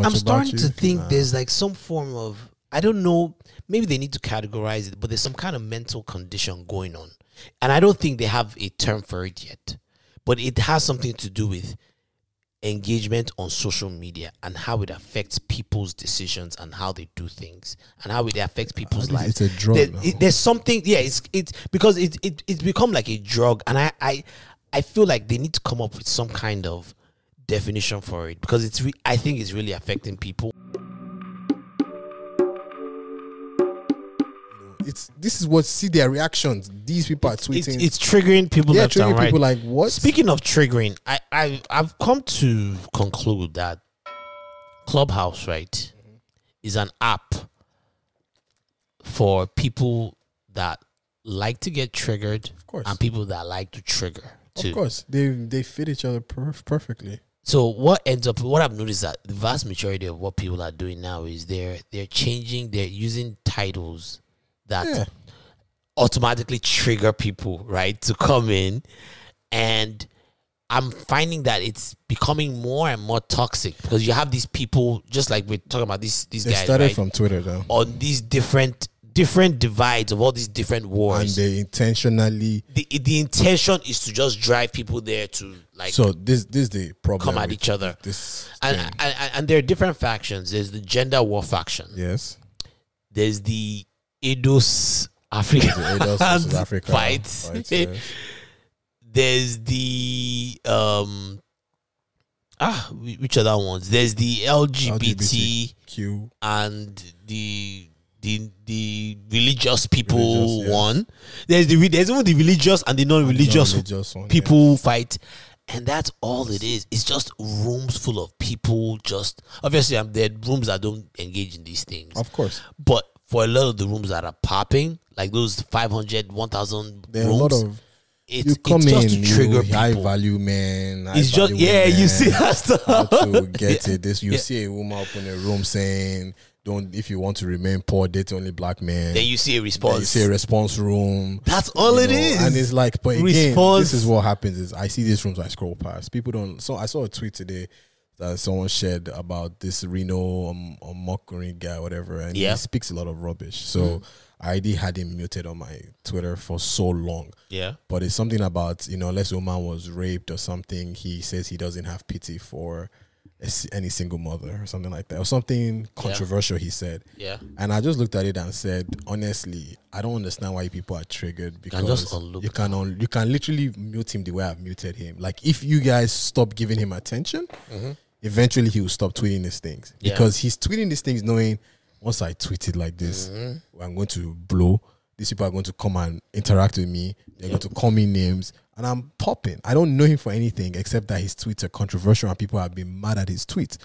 I'm about starting to think Nah. there's like some form of I don't know. Maybe they need to categorize it, but there's some kind of mental condition going on, and I don't think they have a term for it yet. But it has something to do with engagement on social media and how it affects people's decisions and how they do things and how it affects people's lives. it's a drug There- it- there's something, yeah. It's it's because it it it's become like a drug, and I I I feel like they need to come up with some kind of definition for it because it's re- I think it's really affecting people. It's this is what see their reactions. These people are tweeting. it's triggering people yeah, triggering right. people like what? Speaking of triggering, I, I I've come to conclude that Clubhouse, right, mm-hmm. is an app for people that like to get triggered of course, and people that like to trigger too. of course, they they fit each other perf- perfectly. So what ends up what I've noticed that the vast majority of what people are doing now is they're they're changing, they're using titles that Yeah. automatically trigger people, right, to come in. And I'm finding that it's becoming more and more toxic because you have these people, just like we're talking about these these They guys, started right, from Twitter though, on these different different divides of all these different wars. and they intentionally. the the intention is to just drive people there to like So this this is the problem. come at each other. This And, and and- and there are different factions. There's the gender war faction. yes, There's the ADOS Africa the ADOS Africa fight. fight, yes. There's the um ah whi- which other ones? There's the LGBT Q. and the the the religious people Religious, yes. There's the there's even the religious and the non-religious non-religious one, people fight. And that's all it is. It's just rooms full of people. Just obviously, I'm there rooms that don't engage in these things. Of course, But for a lot of the rooms that are popping, like those 500, 1000 there are a rooms, lot of it's, you come it's just in, to trigger you high value men. It's just yeah, you see that stuff. how to get it. This you Yeah. see a woman up in a room saying, "Don't if you want to remain poor, date only black men." Then you see a Then response. you see a response room. That's all you it know, is. and it's like, but again, Response. this is what happens: is I see these rooms, I scroll past. People don't. So I saw a tweet today that someone shared about this Reno um, um, Omokri guy, whatever, and Yeah. he speaks a lot of rubbish. So I already had him muted on my Twitter for so long. yeah. But it's something about you know, unless a woman was raped or something, he says he doesn't have pity for a s- any single mother or something like that, or something controversial. He said, Yeah. and I just looked at it and said, honestly, I don't understand why people are triggered because just you can un- you can literally mute him the way I've muted him. Like if you guys stop giving him attention, eventually he will stop tweeting these things Mm-hmm. Yeah. because he's tweeting these things knowing once I tweet it like this, Mm-hmm. I'm going to blow. These people are going to come and interact with me. They're going to call me names, and I'm popping. I don't know him for anything except that his tweets are controversial and people have been mad at his tweets.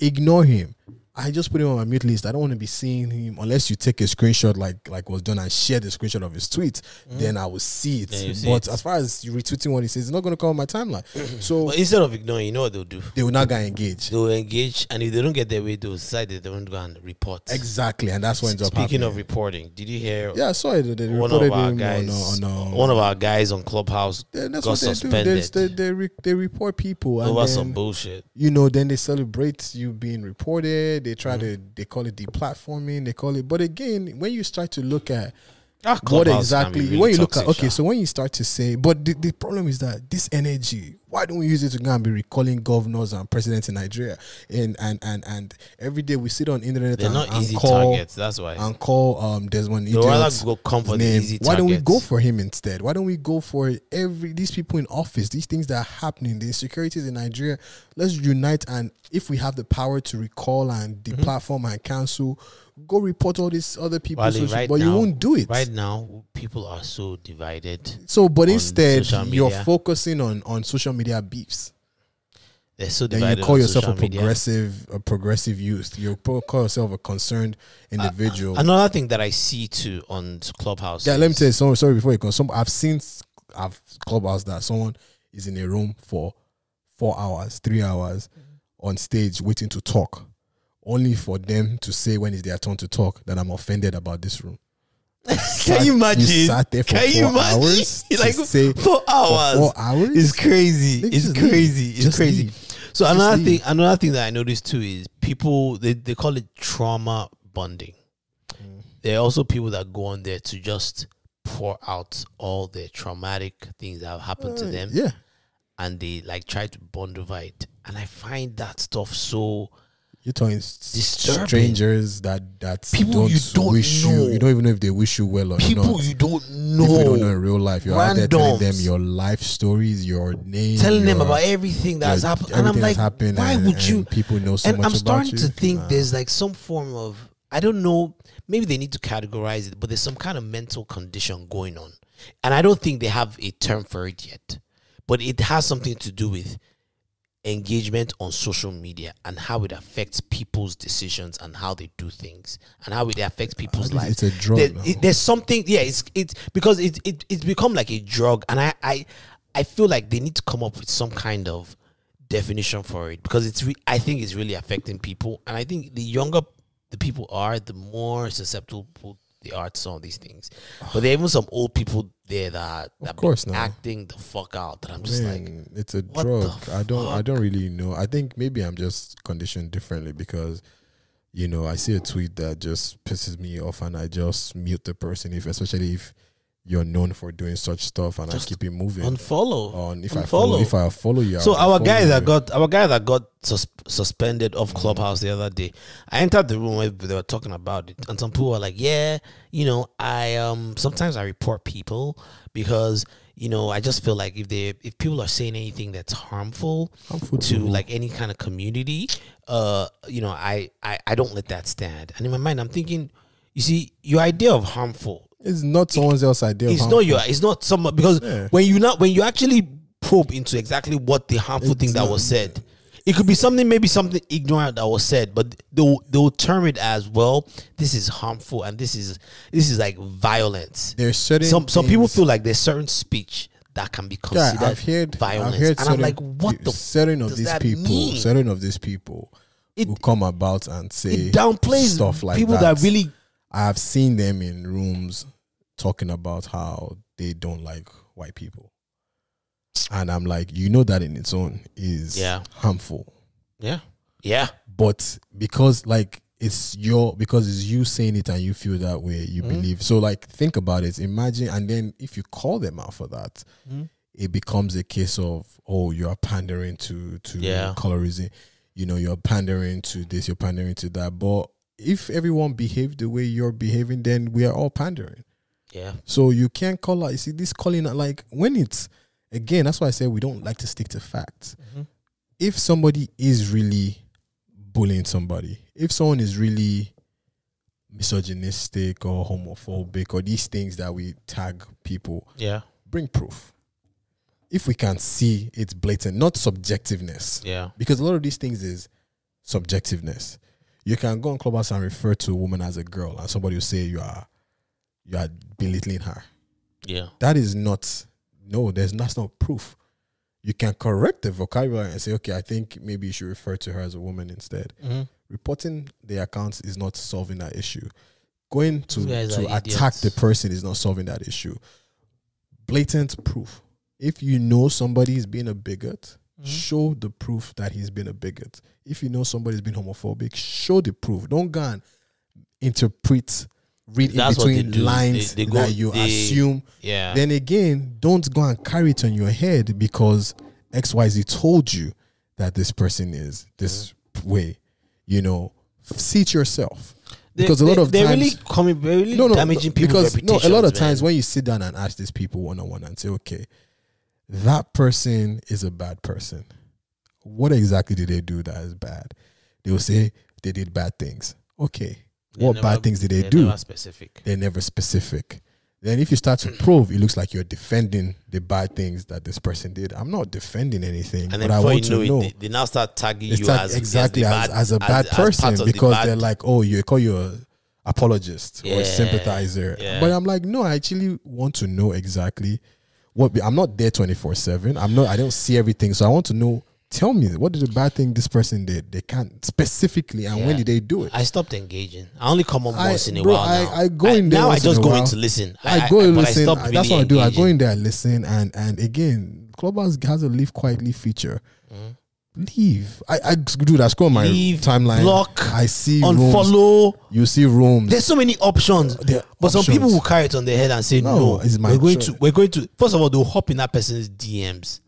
Ignore him. I just put him on my mute list. I don't want to be seeing him unless you take a screenshot like like was done and share the screenshot of his tweets. Then I will see it. See but it. as far as you retweeting what he says, it's not going to come on my timeline. so But instead of ignoring, you know what they'll do? they will not get engaged. They'll engage, and if they don't get their way, they'll decide that they to go and report. Exactly, and that's what ends up Speaking happening. of reporting, did you hear yeah, I saw it. They one of our guys, on, uh, on, uh, one of our guys on Clubhouse that's got what they suspended They, they, they, re, they report people and over some bullshit. you know, then they celebrate you being reported. They try to, Mm-hmm. they call it deplatforming. They call it, but again, when you start to look at Ah, what Clubhouse can be exactly, really when you look at, okay, so when you start to say, but the, the problem is that this energy, why don't we use it to go and be recalling governors and presidents in Nigeria? And and and and every day we sit on internet they're and, not and easy call targets. That's why. and call um They'd idiot go come for the name. easy Why don't we go for him instead? Why don't we go for every these people in office, these things that are happening, the insecurities in Nigeria? Let's unite and if we have the power to recall and Mm-hmm. deplatform and cancel, go report all these other people. Wale, so- right but you won't do it. Right now, people are so divided. So, but instead, you're focusing on on social media beefs. They're so divided. Then you call yourself a social media. progressive, a progressive youth. You call yourself a concerned individual. Another thing that I see too on Clubhouse. Yeah, let me tell you. So, sorry before you go. Some I've seen I've clubhouse that someone is in a room for four hours, three hours mm-hmm. on stage waiting to talk, only for them to say when it's their turn to talk that I'm offended about this room. Can you imagine? You sat there for Can you four imagine? hours to like say four hours. For four hours. It's crazy. It's just leave. crazy. It's Just crazy. leave. So another leave. thing, another thing that I noticed too is people they, they call it trauma bonding. Mm. There are also people that go on there to just pour out all the traumatic things that have happened to them, Yeah. and they like try to bond over it. And I find that stuff so You're talking Disturbing. strangers that that People don't, you don't wish know. you. You don't even know if they wish you well or not. people not. you don't People you don't know know, in real life. You're out there telling them your life stories, your name, telling them about everything that's your- happened, and I'm like, happened why and- would you? People know so and much I'm starting to think Nah. there's like some form of I don't know. Maybe they need to categorize it, but there's some kind of mental condition going on, and I don't think they have a term for it yet. But it has something to do with engagement on social media and how it affects people's decisions and how they do things and how it affects people's lives. it's a drug There- it- there's something, yeah. It's it's because it it it's become like a drug, and I I I feel like they need to come up with some kind of definition for it because it's re- I think it's really affecting people, and I think the younger the people are, the more susceptible to some of these things. But there even some old people there that that been course not. acting the fuck out. That I'm just like, it's a drug. the I don't I don't really know. I think maybe I'm just conditioned differently because you know, I see a tweet that just pisses me off and I just mute the person if especially if you're known for doing such stuff and Just I keep it moving. unfollow. on if I follow unfollow. if I follow you. So our unfollow guy that you. got our guy that got sus- suspended off Clubhouse the other day, I entered the room where they were talking about it, and some people were like, "Yeah, you know, I um sometimes I report people because you know I just feel like if they if people are saying anything that's harmful Harmful to who? like any kind of community, uh, you know, I I I don't let that stand. And in my mind, I'm thinking, you see, your idea of harmful it's not someone else's idea. it's not your it's not someone because Yeah. when you not when you actually probe into exactly what the harmful thing that was said it could be something maybe something ignorant that was said but they'll they'll term it as well this is harmful and this is this is like violence There's certain some some people feel like there's certain speech that can be Yeah, considered I've heard, violence I've heard and i'm certain like what the certain of these people, mean? certain of these people It- will come about and say it downplays stuff like people that. really I have seen them in rooms talking about how they don't like white people, and I'm like, you know that in its own is Yeah. harmful, yeah yeah but because like it's your because it's you saying it and you feel that way, you Mm-hmm. believe. So like think about it. Imagine, and then if you call them out for that, Mm-hmm. it becomes a case of oh you are pandering to to Yeah. colorism you know you're pandering to this you're pandering to that but if everyone behaved the way you're behaving then we are all pandering yeah so you can't call out you see this calling out like when it's again that's why i say we don't like to stick to facts Mm-hmm. if somebody is really bullying somebody if someone is really misogynistic or homophobic or these things that we tag people yeah bring proof. If we can see it's blatant, not subjectiveness, yeah because a lot of these things is subjectiveness. You can go on Clubhouse and refer to a woman as a girl, and somebody will say you are you are belittling her. yeah That is not no. There's that's not proof. You can correct the vocabulary and say, okay, I think maybe you should refer to her as a woman instead. mm-hmm. Reporting the accounts is not solving that issue. Going to to attack idiots. the person is not solving that issue. Blatant proof. If you know somebody is being a bigot, Mm-hmm. show the proof that he's been a bigot. If you know somebody's been homophobic, show the proof. Don't go and interpret, read That's in between lines They- they go- that you they- assume. yeah Then again, don't go and carry it on your head because XYZ told you that this person is this Mm-hmm. way. You know, see it yourself. Because a lot of they're times, really coming, really no, no, damaging people's because no, a lot of reputations, times when you sit down and ask these people one on one and say, okay, that person is a bad person. What exactly did they do that is bad? They will say they did bad things. Okay, They're what never- bad things did they do? they're do? never specific. They're never specific. Then if you start to probe, it looks like you're defending the bad things that this person did. I'm not defending anything, And but then I want you know, to know. it, they, they now start tagging They you as exactly as, as, the as, a bad as- as person the because bad- they're like, oh, you call you a apologist or Yeah, a sympathizer. yeah. But I'm like, no, I actually want to know exactly what. I'm not there 24 seven. I'm not. I don't see everything, so I want to know. Tell me what did the bad thing this person did? They can't specifically, and when did they do it? I stopped engaging. I only come up I- once in a bro, while. I- now. I go in there now. I just go in to listen. I go and listen. that's really what I do. I go in there, listen, and and again, Clubhouse has a live quietly feature. Mm-hmm. Leave. I, I dude, I scroll my Leave, timeline. block, I see rooms. Unfollow. You see rooms. There's so many options. But some people will carry it on their head and say, No, No, it's my we're going choice. to we're going to first of all, they'll hop in that person's DMs.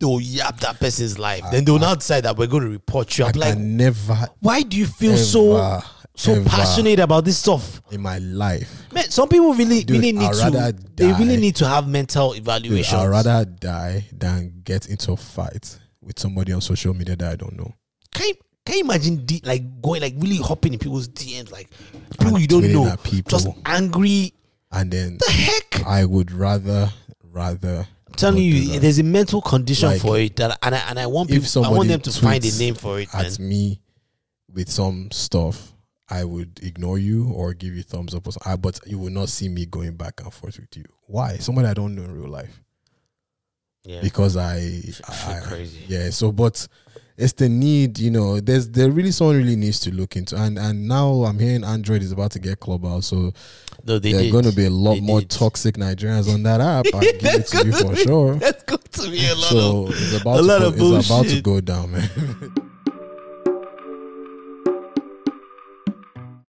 They'll yap that person's life. then they'll now decide that we're going to report you. I'm I like, never why do you feel so ever, so ever passionate about this stuff? in my life. Man, some people really Dude, really need to rather they really need to have mental evaluation. I'd rather die than get into a fight with somebody on social media that I don't know. can you, can you imagine like going like really hopping in people's DMs like people And you don't know people. just angry And then the heck I would rather rather I'm telling you there's a mental condition Like, for it that and I, and I want if people I want them to find a name for it man. at me with some stuff, I would ignore you or give you thumbs up or something. But you will not see me going back and forth with you. Why? Somebody I don't know in real life. Yeah Because I, I, crazy yeah. So, but it's the need. You know, there's there really someone really needs to look into. And and now I'm hearing Android is about to get Clubhouse, so no they are going to be a lot They more did. toxic Nigerians on that app. I give it to you for sure. That's going to be a lot So of it's about a to lot go, of it's about to go down, man.